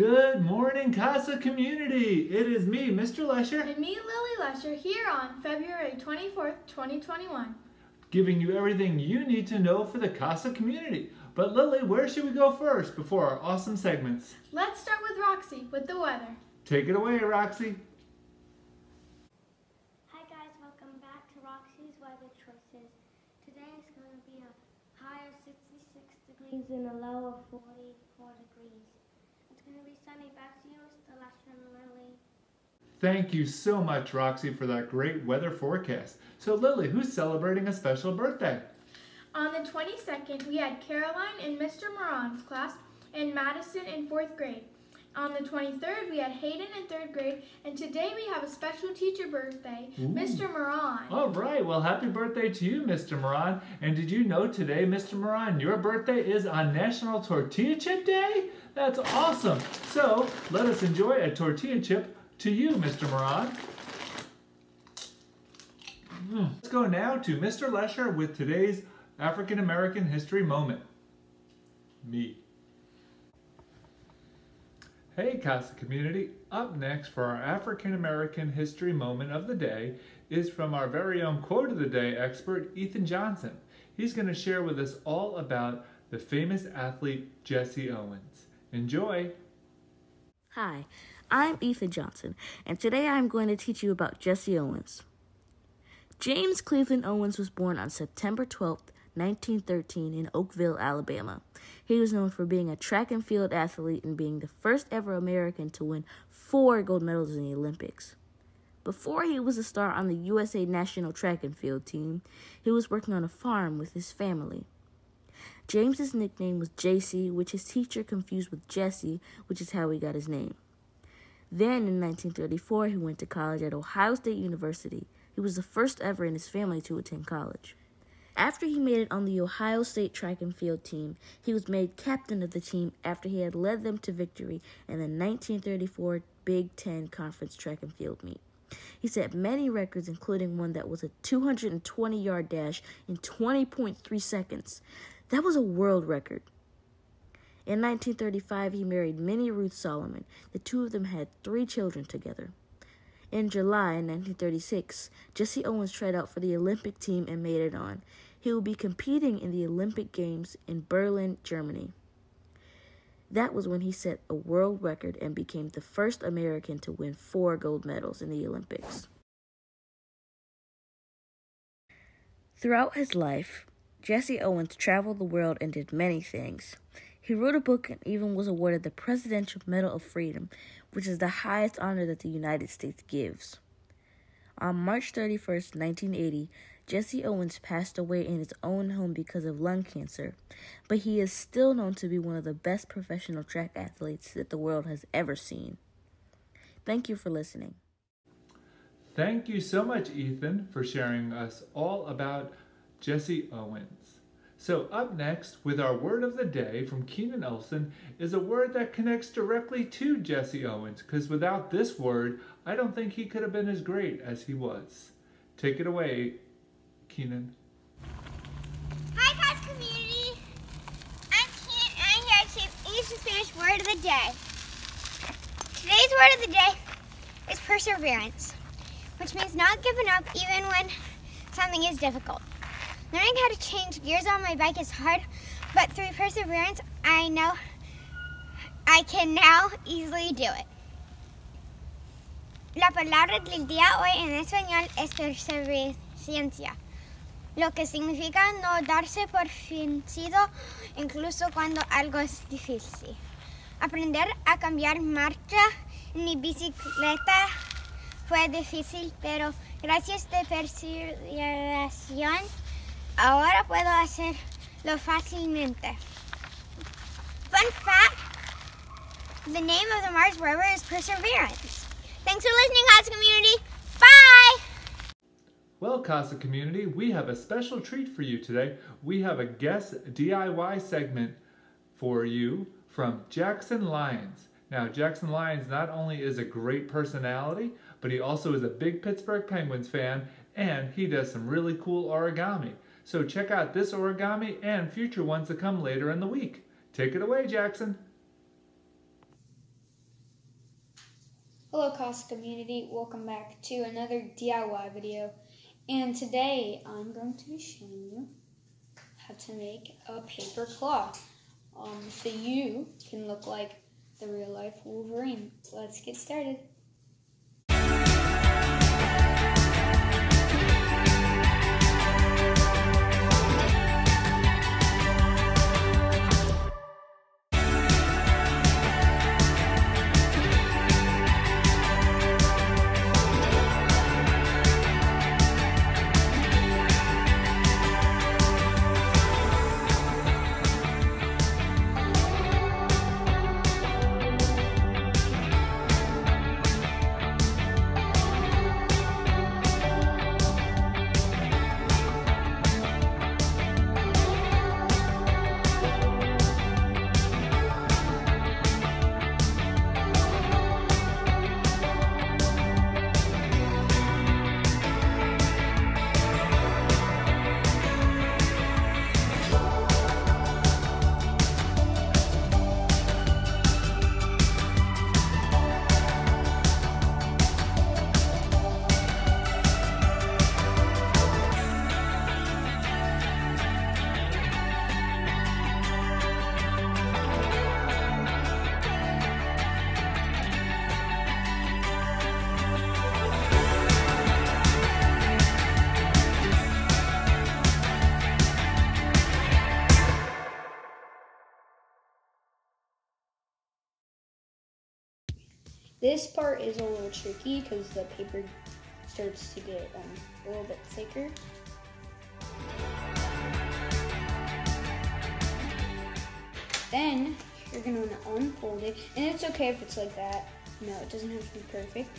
Good morning, Casa community. It is me, Mr. Lesher, And me, Lily Lesher, here on February 24th, 2021. giving you everything you need to know for the Casa community. But Lily, where should we go first before our awesome segments? Let's start with Roxy with the weather. Take it away, Roxy. Hi guys, welcome back to Roxy's Weather Choices. Today it's going to be a high of 66 degrees and a low of 44 degrees. It's going to be sunny. Back to you, Mr. Lesher and Lily. Thank you so much, Roxy, for that great weather forecast. So, Lily, who's celebrating a special birthday? On the 22nd, we had Caroline in Mr. Moran's class and Madison in fourth grade. On the 23rd, we had Hayden in third grade, and today we have a special teacher birthday, Ooh. Mr. Moran. All right, well, happy birthday to you, Mr. Moran. And did you know today, Mr. Moran, your birthday is on National Tortilla Chip Day? That's awesome. So, let us enjoy a tortilla chip to you, Mr. Moran. Mm. Let's go now to Mr. Lesher with today's African American history moment. Me. Hey, Casa community. Up next for our African American history moment of the day is from our very own quote of the day expert, Ethan Johnson. He's going to share with us all about the famous athlete Jesse Owens. Enjoy! Hi, I'm Ethan Johnson, and today I'm going to teach you about Jesse Owens. James Cleveland Owens was born on September 12, 1913, in Oakville, Alabama. He was known for being a track and field athlete and being the first ever American to win four gold medals in the Olympics. Before he was a star on the USA national track and field team, he was working on a farm with his family. James's nickname was JC, which his teacher confused with Jesse, which is how he got his name. Then in 1934, he went to college at Ohio State University. He was the first ever in his family to attend college. After he made it on the Ohio State track and field team, he was made captain of the team after he had led them to victory in the 1934 Big Ten Conference track and field meet. He set many records, including one that was a 220 yard dash in 20.3 seconds. That was a world record. In 1935, he married Minnie Ruth Solomon. The two of them had three children together. In July 1936, Jesse Owens tried out for the Olympic team and made it on. He will be competing in the Olympic Games in Berlin, Germany. That was when he set a world record and became the first American to win four gold medals in the Olympics. Throughout his life, Jesse Owens traveled the world and did many things. He wrote a book and even was awarded the Presidential Medal of Freedom, which is the highest honor that the United States gives. On March 31st, 1980, Jesse Owens passed away in his own home because of lung cancer, but he is still known to be one of the best professional track athletes that the world has ever seen. Thank you for listening. Thank you so much, Ethan, for sharing us all about Jesse Owens. So, up next, with our word of the day from Keenan Elson, is a word that connects directly to Jesse Owens, because without this word, I don't think he could have been as great as he was. Take it away, Keenan. Hi, guys, community. I'm Keenan, and I'm here to and Spanish word of the day. Today's word of the day is perseverance, which means not giving up even when something is difficult. Learning how to change gears on my bike is hard, but through perseverance, I know I can now easily do it. La palabra del día hoy en español es perseverancia, lo que significa no darse por vencido incluso cuando algo es difícil. Aprender a cambiar marcha en mi bicicleta fue difícil, pero gracias a perseveración ahora puedo hacerlo fácilmente. Fun fact, the name of the Mars rover is Perseverance. Thanks for listening, Casa Community. Bye! Well, Casa community, we have a special treat for you today. We have a guest DIY segment for you from Jackson Lyons. Now, Jackson Lyons not only is a great personality, but he also is a big Pittsburgh Penguins fan, and he does some really cool origami. So check out this origami and future ones that come later in the week. Take it away, Jackson. Hello CASA community, welcome back to another DIY video. And today I'm going to be showing you how to make a paper claw. Um, so you can look like the real life Wolverine. Let's get started. This part is a little tricky because the paper starts to get um, a little bit thicker. Then you're gonna wanna unfold it, and it's okay if it's like that. No, it doesn't have to be perfect.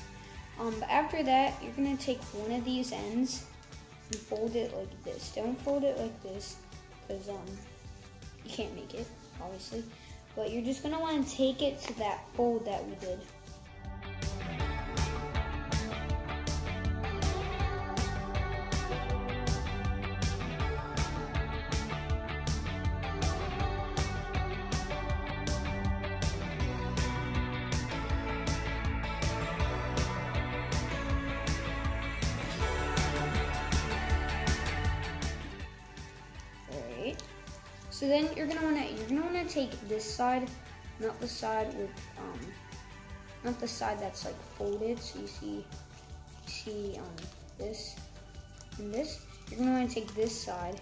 Um, but after that, you're gonna take one of these ends and fold it like this. Don't fold it like this, because um, you can't make it, obviously. But you're just gonna wanna take it to that fold that we did. So then you're gonna wanna you're gonna wanna take this side, not the side with um, not the side that's like folded. So you see, see um this and this. You're gonna wanna take this side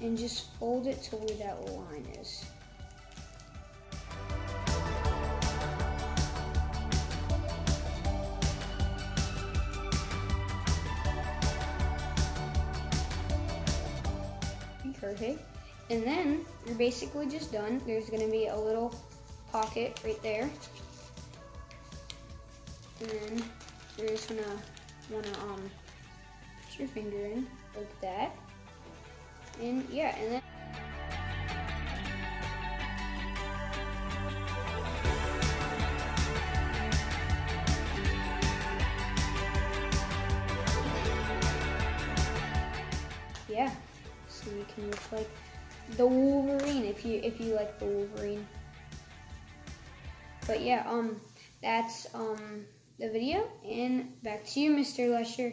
and just fold it to where that line is. Perfect. And then you're basically just done. There's gonna be a little pocket right there. And then you're just gonna wanna um put your finger in like that. And yeah, and then Yeah, so you can look like the Wolverine if you if you like the Wolverine. But yeah, um, that's um the video, and back to you, Mr. Lesher.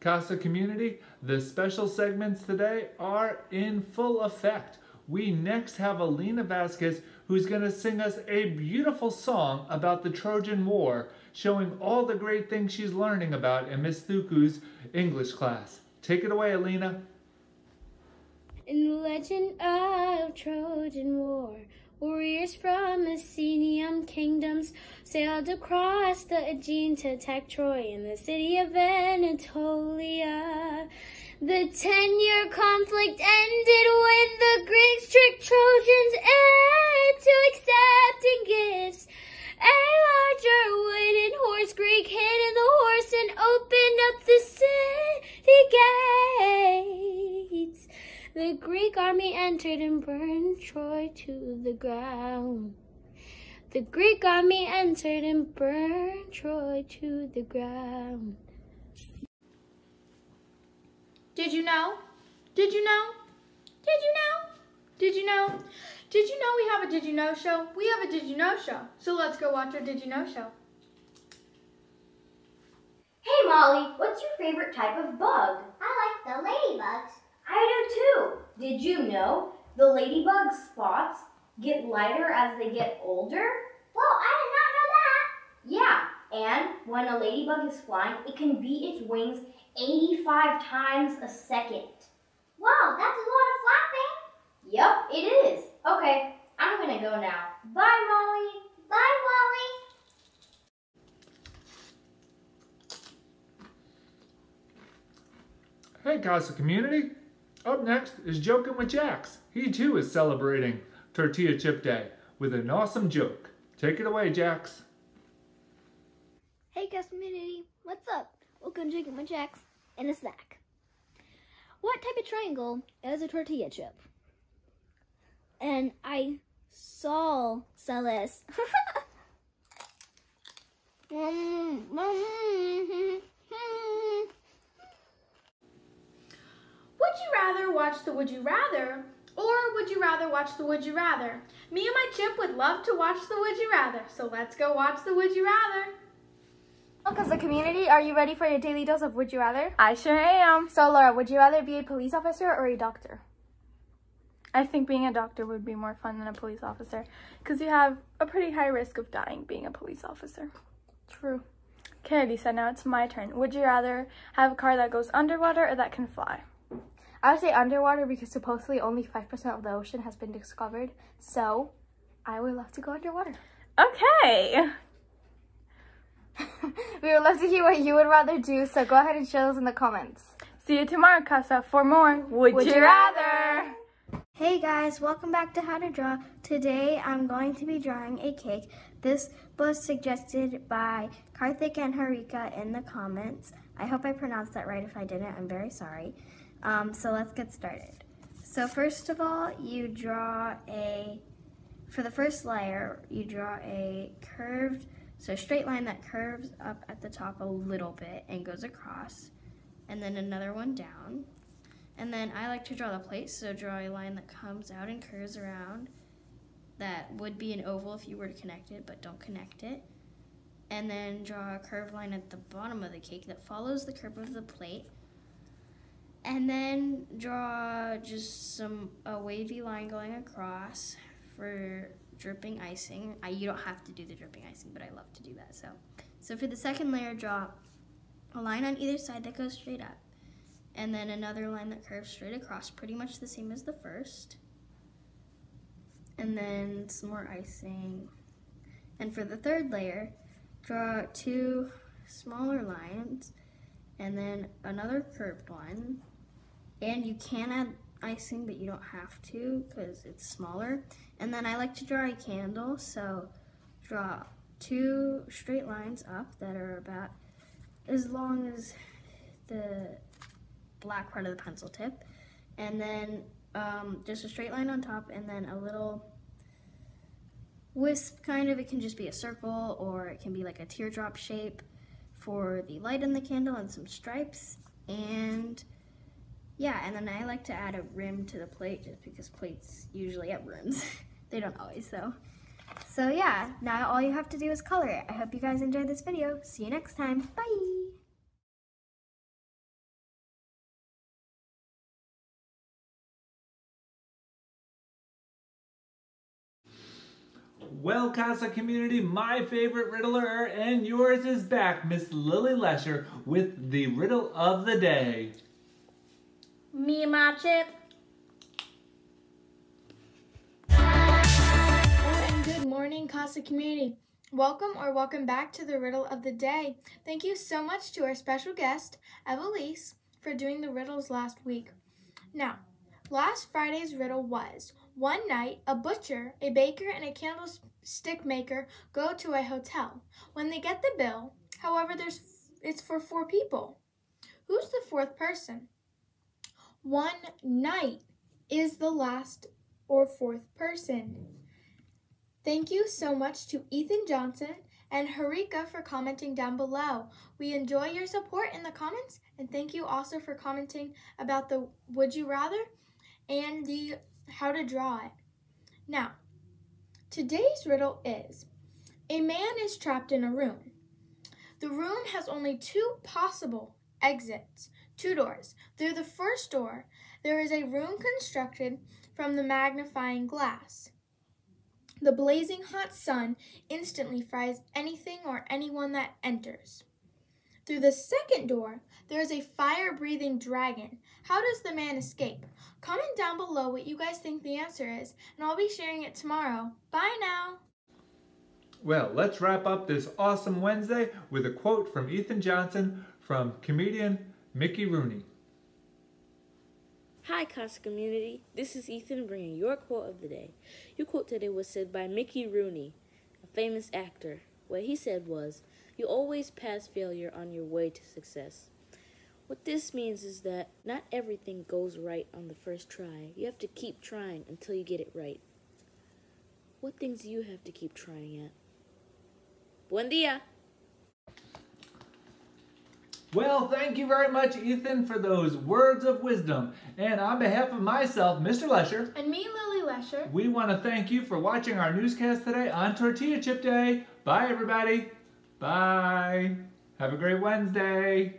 CASA community, the special segments today are in full effect. We next have Alina Vasquez who's going to sing us a beautiful song about the Trojan War, showing all the great things she's learning about in Miss Thuku's English class. Take it away, Alina. In the legend of Trojan War, warriors from Mycenaean kingdoms sailed across the Aegean to attack Troy in the city of Anatolia. The ten-year conflict ended when the Greeks tricked Trojans into accepting gifts. A larger wooden horse Greek hid in the horse and opened up the city gates. The Greek army entered and burned Troy to the ground. The Greek army entered and burned Troy to the ground. Did you know? Did you know? Did you know? Did you know? Did you know we have a Did You Know show? We have a Did You Know show. So let's go watch our Did You Know show. Hey Molly, what's your favorite type of bug? I like the ladybugs. I do too. Did you know the ladybug spots get lighter as they get older? Whoa, I did not know that. Yeah, and when a ladybug is flying, it can beat its wings 85 times a second. Wow, that's a lot of flapping. Yep, it is. Okay, I'm gonna go now. Bye, Molly. Bye, Molly. Hey, Casa community. Up next is Joking with Jax. He too is celebrating Tortilla Chip Day with an awesome joke. Take it away, Jax. Hey guys community, what's up? Welcome to Chicken with Jax and a snack. What type of triangle is a tortilla chip? And I saw Celis. Would mm, mm, mm, you rather watch the Would You Rather or would you rather watch the Would You Rather? Me and my chip would love to watch the Would You Rather, so let's go watch the Would You Rather. Because the community, are you ready for your daily dose of Would You Rather? I sure am. So, Laura, would you rather be a police officer or a doctor? I think being a doctor would be more fun than a police officer because you have a pretty high risk of dying being a police officer. True. Okay, Lisa, now it's my turn. Would you rather have a car that goes underwater or that can fly? I would say underwater because supposedly only 5% of the ocean has been discovered. So, I would love to go underwater. Okay. we would love to hear what you would rather do, so go ahead and share those in the comments. See you tomorrow, Casa, for more Would, Would You You Rather? Hey guys, welcome back to How to Draw. Today I'm going to be drawing a cake. This was suggested by Karthik and Harika in the comments. I hope I pronounced that right. If I didn't, I'm very sorry. Um, so let's get started. So first of all, you draw a, for the first layer, you draw a curved, so a straight line that curves up at the top a little bit and goes across, and then another one down. And then I like to draw the plate, so draw a line that comes out and curves around. That would be an oval if you were to connect it, but don't connect it. And then draw a curved line at the bottom of the cake that follows the curve of the plate. And then draw just some a wavy line going across for dripping icing. I, you don't have to do the dripping icing, but I love to do that. So, so for the second layer, draw a line on either side that goes straight up and then another line that curves straight across, pretty much the same as the first. And then some more icing. And for the third layer, draw two smaller lines and then another curved one. And you can add icing, but you don't have to because it's smaller. And then I like to draw a candle, so draw two straight lines up that are about as long as the black part of the pencil tip. And then um, just a straight line on top and then a little wisp kind of. It can just be a circle or it can be like a teardrop shape for the light in the candle and some stripes. And yeah and then I like to add a rim to the plate just because plates usually have rims. They don't always though. So yeah now all you have to do is color it. I hope you guys enjoyed this video. See you next time. Bye! Well, Casa community, my favorite riddler and yours is back, Miss Lily Lesher, with the riddle of the day. Me and my chip. And good morning, Casa community. Welcome or welcome back to the riddle of the day. Thank you so much to our special guest, Evelise, for doing the riddles last week. Now, last Friday's riddle was one night, a butcher, a baker, and a candlestick maker go to a hotel. When they get the bill, however, there's it's for four people. Who's the fourth person? One knight is the last or fourth person. Thank you so much to Ethan Johnson and Harika for commenting down below. We enjoy your support in the comments, and thank you also for commenting about the Would You Rather and the how to draw it. Now, today's riddle is A man is trapped in a room. The room has only two possible exits, two doors. Through the first door, there is a room constructed from the magnifying glass. The blazing hot sun instantly fries anything or anyone that enters. Through the second door, there is a fire breathing dragon. How does the man escape? Comment down below what you guys think the answer is, and I'll be sharing it tomorrow. Bye now! Well, let's wrap up this awesome Wednesday with a quote from Ethan Johnson from comedian Mickey Rooney. Hi, Casa community. This is Ethan bringing your quote of the day. Your quote today was said by Mickey Rooney, a famous actor. What he said was, You always pass failure on your way to success. What this means is that not everything goes right on the first try. You have to keep trying until you get it right. What things do you have to keep trying at? Buen dia! Well, thank you very much, Ethan, for those words of wisdom. And on behalf of myself, Mr. Lesher, And me, Lily Lesher. we want to thank you for watching our newscast today on Tortilla Chip Day. Bye, everybody. Bye. Have a great Wednesday.